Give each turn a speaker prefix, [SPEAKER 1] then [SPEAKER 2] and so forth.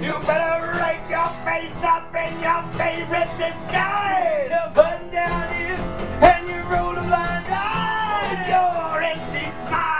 [SPEAKER 1] you better rake your face up in your favorite disguise. The
[SPEAKER 2] button down is, and you roll a blind eye.
[SPEAKER 1] Your empty smile.